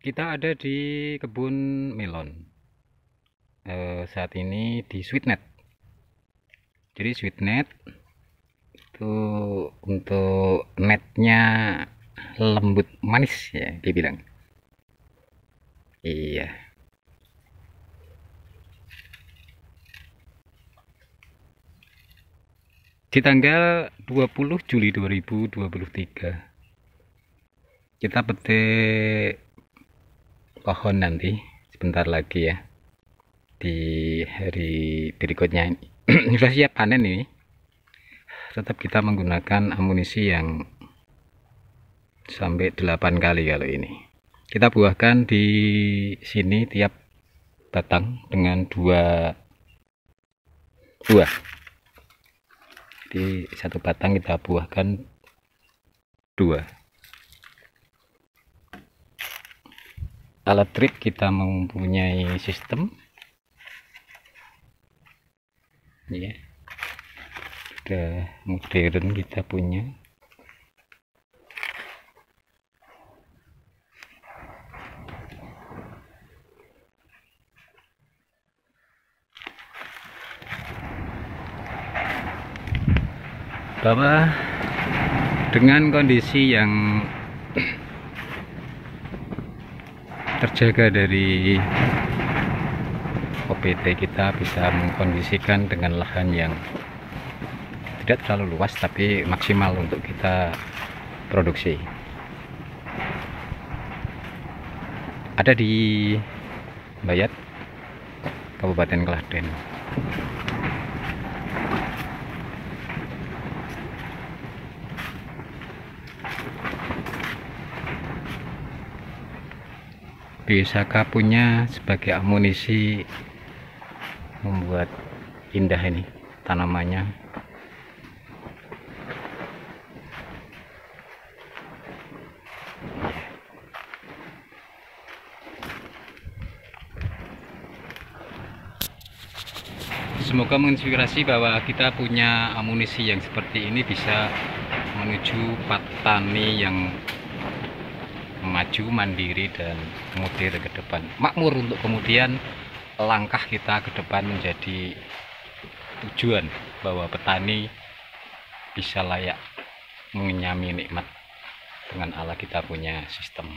kita ada di kebun melon. Eh, saat ini di sweetnet. Jadi sweetnet itu untuk netnya lembut manis ya dibilang iya. Di tanggal 20 Juli 2023 kita petik pohon nanti sebentar lagi ya. Di hari berikutnya. Ini sudah siap panen ini. Tetap kita menggunakan amunisi yang sampai 8 kali kalau ini. Kita buahkan di sini tiap batang dengan dua buah. Di satu batang kita buahkan dua alat trip kita mempunyai sistem. Ya sudah modern kita punya. Bahwa dengan kondisi yang terjaga dari OPT kita bisa mengkondisikan dengan lahan yang tidak terlalu luas tapi maksimal untuk kita produksi. Ada di Bayat Kabupaten Klaten Bisaka punya sebagai amunisi membuat indah ini tanamannya. Semoga menginspirasi bahwa kita punya amunisi yang seperti ini bisa menuju petani yang maju mandiri dan modern ke depan. Makmur untuk kemudian langkah kita ke depan menjadi tujuan bahwa petani bisa layak mengenyami nikmat dengan Allah kita punya sistem